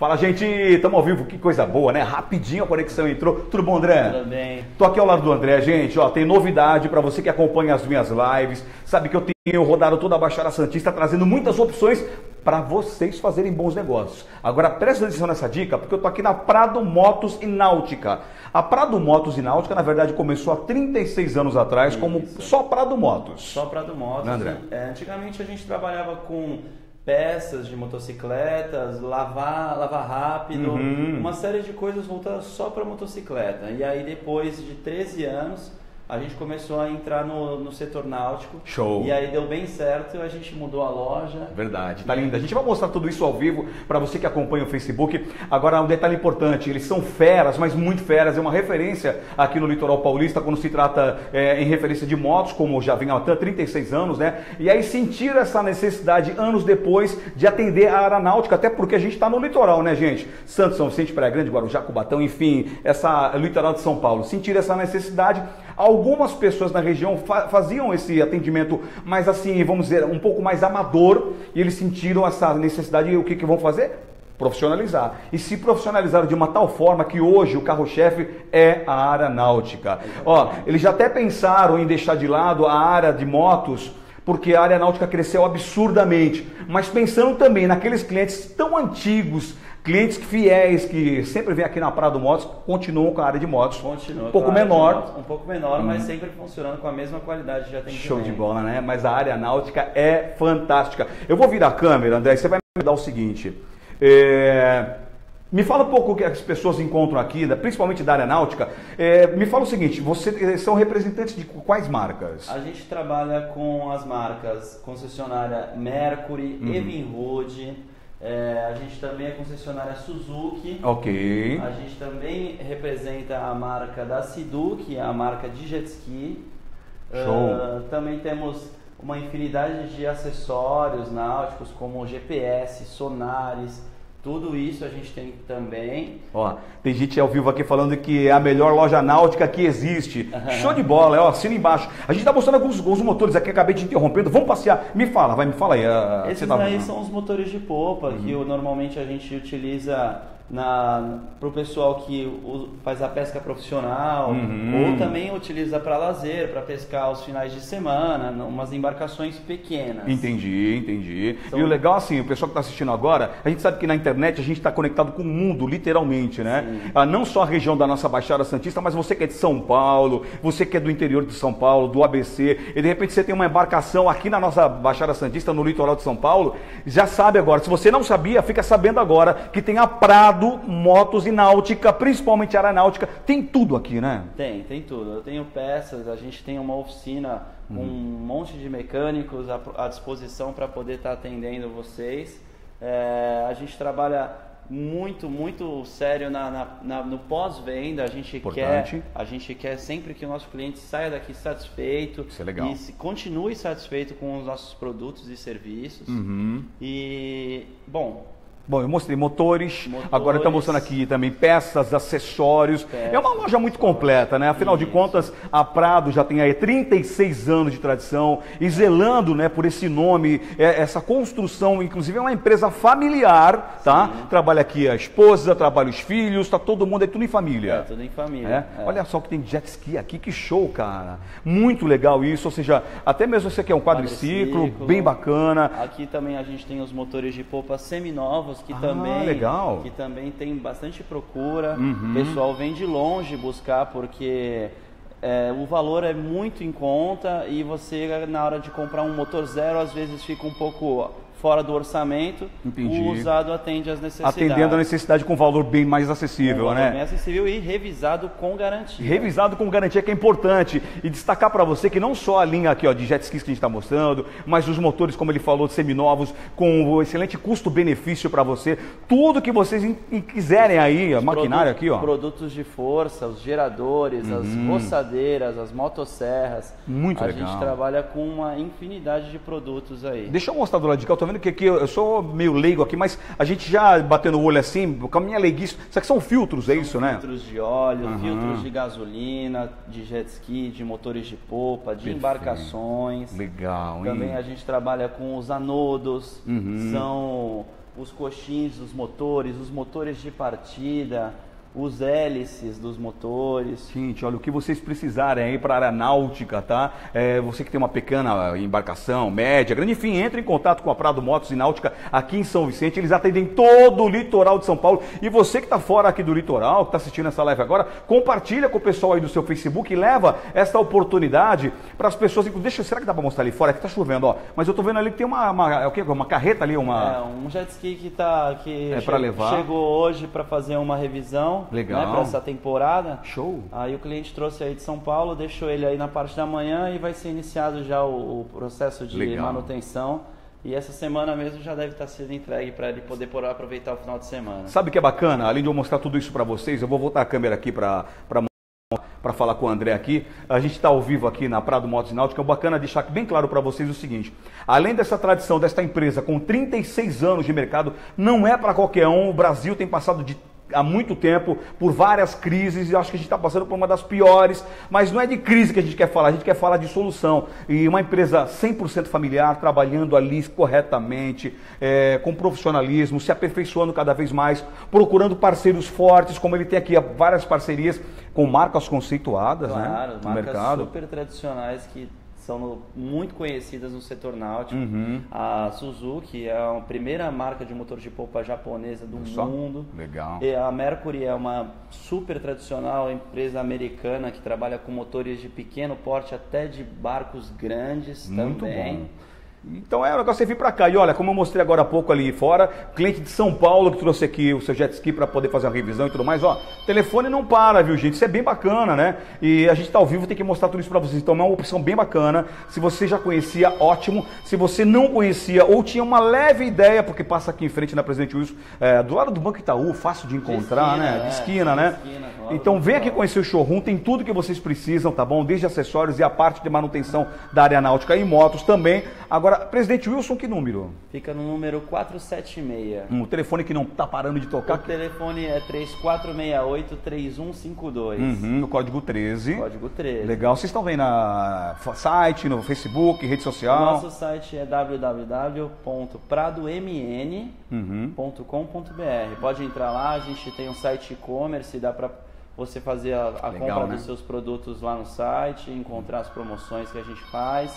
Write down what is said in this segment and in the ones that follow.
Fala, gente, estamos ao vivo, que coisa boa, né? Rapidinho a conexão entrou. Tudo bom, André? Tudo bem. Tô aqui ao lado do André, gente, ó, tem novidade para você que acompanha as minhas lives. Sabe que eu tenho rodado toda a Baixada Santista trazendo muitas opções para vocês fazerem bons negócios. Agora presta atenção nessa dica, porque eu tô aqui na Prado Motos e Náutica. A Prado Motos e Náutica, na verdade, começou há 36 anos atrás como só Prado Motos. Só Prado Motos. André. É, antigamente a gente trabalhava com peças de motocicletas, lavar, lavar rápido, Uhum. uma série de coisas voltadas só para motocicleta. E aí depois de 13 anos a gente começou a entrar no, no setor náutico. Show. E aí deu bem certo, a gente mudou a loja. Verdade, tá lindo. A gente vai mostrar tudo isso ao vivo para você que acompanha o Facebook. Agora, um detalhe importante: eles são feras, mas muito feras. É uma referência aqui no litoral paulista quando se trata é, em referência de motos, como já vem há até 36 anos, né? E aí sentiram essa necessidade anos depois de atender a aeronáutica, até porque a gente está no litoral, né, gente? Santos, São Vicente, Praia Grande, Guarujá, Cubatão, enfim, essa litoral de São Paulo. Sentiram essa necessidade. Algumas pessoas na região fa- faziam esse atendimento, mas assim, vamos dizer, um pouco mais amador, e eles sentiram essa necessidade e o que, que vão fazer? Profissionalizar. E se profissionalizaram de uma tal forma que hoje o carro-chefe é a área náutica. Ó, eles já até pensaram em deixar de lado a área de motos, porque a área náutica cresceu absurdamente. Mas pensando também naqueles clientes tão antigos, clientes fiéis que sempre vêm aqui na Praia do Motos, continuam com a área de motos. Continua. Um pouco menor. motos, Um pouco menor, mas sempre funcionando com a mesma qualidade de atendimento. Show de bola, né? Mas a área náutica é fantástica. Eu vou virar a câmera, André, e você vai me dar o seguinte. É, Me fala um pouco o que as pessoas encontram aqui, da- principalmente da área náutica. É, me fala o seguinte, vocês são representantes de quais marcas? A gente trabalha com as marcas concessionária Mercury, Uhum. Evinrude, é, a gente também é concessionária Suzuki, Ok. a gente também representa a marca da Sidu, que é a marca de jet ski. Show. Ah, também temos uma infinidade de acessórios náuticos, como GPS, sonares, tudo isso a gente tem também. Ó, tem gente ao vivo aqui falando que é a melhor loja náutica que existe. Show de bola, ó, assina embaixo. A gente tá mostrando alguns, alguns motores aqui, acabei te interrompendo. Vamos passear. Me fala, vai, me fala aí. ah, Esses tá- aí são os motores de popa que o- normalmente a gente utiliza para o pessoal que faz a pesca profissional Uhum. ou também utiliza para lazer, para pescar aos finais de semana, umas embarcações pequenas. Entendi, entendi. São- E o legal, assim, o pessoal que está assistindo agora, a gente sabe que na internet a gente está conectado com o mundo, literalmente, né? Ah, não só a região da nossa Baixada Santista, mas você que é de São Paulo, você que é do interior de São Paulo, do ABC, e de repente você tem uma embarcação aqui na nossa Baixada Santista, no litoral de São Paulo, já sabe agora. Se você não sabia, fica sabendo agora que tem a Motos e Náutica, principalmente aeronáutica, tem tudo aqui, né? Tem, tem tudo. Eu tenho peças, a gente tem uma oficina com Uhum. um monte de mecânicos à, à disposição para poder estar atendendo vocês. É, a gente trabalha muito, muito sério na, na- na- no pós-venda. A gente Importante. quer, a gente quer sempre que o nosso cliente saia daqui satisfeito é legal. e se, continue satisfeito com os nossos produtos e serviços. Uhum. E bom, Bom, eu mostrei motores, Motores. agora está mostrando aqui também peças, acessórios. Peças. É uma loja muito completa, né? Afinal de Isso. contas, a Prado já tem aí 36 anos de tradição e zelando, né, por esse nome, é, essa construção, inclusive é uma empresa familiar, tá? Trabalha aqui a esposa, trabalha os filhos, tá todo mundo aí tudo em é família. tudo em família. É? É. Olha só que tem jet ski aqui, que show, cara. Muito legal isso, ou seja, até mesmo você quer um quadriciclo, Quadriciclo. bem bacana. Aqui também a gente tem os motores de polpa seminovos que Ah, também legal. que também tem bastante procura. Uhum. O pessoal vem de longe buscar porque é, o valor é muito em conta e você na hora de comprar um motor zero às vezes fica um pouco fora do orçamento. Entendi. O usado atende às necessidades. Atendendo a necessidade com valor bem mais acessível, Um valor né? Bem acessível e revisado com garantia. Revisado com garantia que é importante. E destacar para você que não só a linha aqui ó, de jet skis que a gente está mostrando, mas os motores, como ele falou, seminovos, com o excelente custo-benefício para você. Tudo que vocês em- em quiserem aí, a maquinário Produtos- aqui, ó. Uhum. Produtos de força, os geradores, as roçadeiras, as motosserras. Muito a legal. gente trabalha com uma infinidade de produtos aí. Deixa eu mostrar do lado de cá, eu tô vendo que aqui eu sou meio leigo aqui, mas a gente já batendo o olho assim, com a minha leiguice. Isso aqui são filtros, é isso, né? Filtros de óleo, Aham. filtros de gasolina, de jet ski, de motores de popa, de Perfeito. embarcações. Legal, hein? Também a gente trabalha com os anodos, Uhum. são os coxins dos motores, os motores de partida, os hélices dos motores. Gente, olha, o que vocês precisarem aí para a área náutica, tá? É, você que tem uma pequena embarcação, média, grande, enfim, entre em contato com a Prado Motos e Náutica aqui em São Vicente. Eles atendem todo o litoral de São Paulo. E você que está fora aqui do litoral, que está assistindo essa live agora, compartilha com o pessoal aí do seu Facebook e leva esta oportunidade para as pessoas. Deixa, será que dá para mostrar ali fora? É que tá chovendo, ó. Mas eu tô vendo ali que tem uma, uma, é o quê? uma carreta ali, uma. É, um jet ski que tá que é, che levar. chegou hoje para fazer uma revisão. Legal. Né, para essa temporada. Show. Aí o cliente trouxe aí de São Paulo, deixou ele aí na parte da manhã e vai ser iniciado já o, o processo de Legal. manutenção. E essa semana mesmo já deve estar sendo entregue para ele poder aproveitar o final de semana. Sabe o que é bacana? Além de eu mostrar tudo isso para vocês, eu vou voltar a câmera aqui para para falar com o André aqui. A gente está ao vivo aqui na Prado Motos Náutica. É bacana deixar bem claro para vocês o seguinte: além dessa tradição desta empresa com 36 anos de mercado, não é para qualquer um. O Brasil tem passado de há muito tempo por várias crises e acho que a gente está passando por uma das piores, mas não é de crise que a gente quer falar, a gente quer falar de solução. E uma empresa 100% familiar, trabalhando ali corretamente, é, com profissionalismo, se aperfeiçoando cada vez mais, procurando parceiros fortes, como ele tem aqui várias parcerias com marcas conceituadas claro, né, no marcas mercado. super tradicionais que são muito conhecidas no setor náutico. Uhum. A Suzuki é a primeira marca de motor de polpa japonesa do Só? mundo. Legal. E a Mercury é uma super tradicional empresa americana que trabalha com motores de pequeno porte até de barcos grandes muito também. Bom. Então é o negócio você vir para cá. E olha, como eu mostrei agora há pouco ali fora, cliente de São Paulo que trouxe aqui o seu jet ski para poder fazer uma revisão e tudo mais. Ó, telefone não para, viu, gente? Isso é bem bacana, né? E a gente está ao vivo, tem que mostrar tudo isso para vocês. Então é uma opção bem bacana. Se você já conhecia, ótimo. Se você não conhecia ou tinha uma leve ideia, porque passa aqui em frente na Presidente Wilson, é, do lado do Banco Itaú, fácil de encontrar, de esquina, né? De esquina, é, né? De esquina, então vem aqui conhecer o showroom, tem tudo que vocês precisam, tá bom? Desde acessórios e a parte de manutenção da área náutica e motos também. Agora, Presidente Wilson, que número? Fica no número 476. Um telefone que não tá parando de tocar. O telefone é 3468-3152. Uhum, o código 13. Código 13. Legal. Vocês estão vendo na site, no Facebook, rede social? O nosso site é www.pradomn.com.br. Uhum. Pode entrar lá, a gente tem um site e-commerce, dá para você fazer a, a Legal, compra né? dos seus produtos lá no site, encontrar as promoções que a gente faz.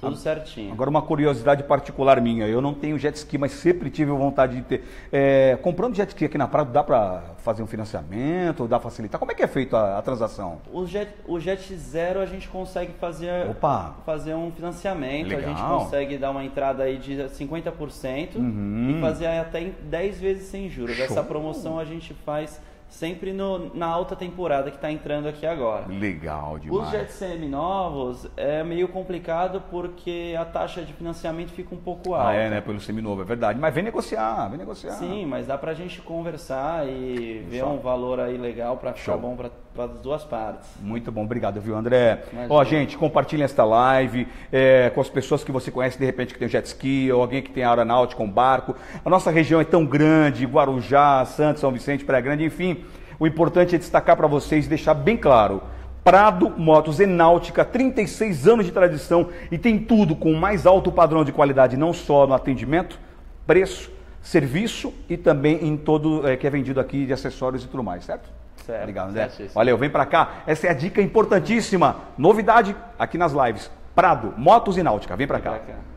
Tudo certinho. Agora, uma curiosidade particular minha. Eu não tenho jet ski, mas sempre tive vontade de ter. É, comprando jet ski aqui na praia, dá para fazer um financiamento? Dá para facilitar? Como é que é feito a, a, transação? O jet, o jet Zero a gente consegue fazer, Opa. fazer um financiamento. Legal. A gente consegue dar uma entrada aí de 50% uhum. e fazer até 10 vezes sem juros. Show. Essa promoção a gente faz sempre no, na alta temporada que está entrando aqui agora. Legal demais. Os Jet semi novos é meio complicado porque a taxa de financiamento fica um pouco alta. Ah, é, né? Pelo seminovo, é verdade. Mas vem negociar, vem negociar. Sim, mas dá pra gente conversar e ver um valor aí legal para ficar bom para as duas partes. Muito bom, obrigado, viu, André? Ó, gente, compartilhem esta live é, com as pessoas que você conhece, de repente, que tem jet ski, ou alguém que tem aeronáutica, um barco. A nossa região é tão grande, Guarujá, Santos, São Vicente, Praia Grande, enfim. O importante é destacar para vocês, deixar bem claro. Prado Motos e Náutica, 36 anos de tradição e tem tudo com o mais alto padrão de qualidade, não só no atendimento, preço, serviço e também em todo é, que é vendido aqui de acessórios e tudo mais, certo? Certo. Obrigado, Zé. Valeu, vem para cá. Essa é a dica importantíssima. Novidade aqui nas lives. Prado, Motos e Náutica. Vem para cá. cá.